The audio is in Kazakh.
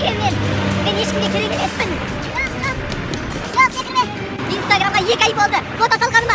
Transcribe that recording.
кірем мен мен ешкімге керек емеспін жоқ секірме инстаграмға екі ай болды фото салғаным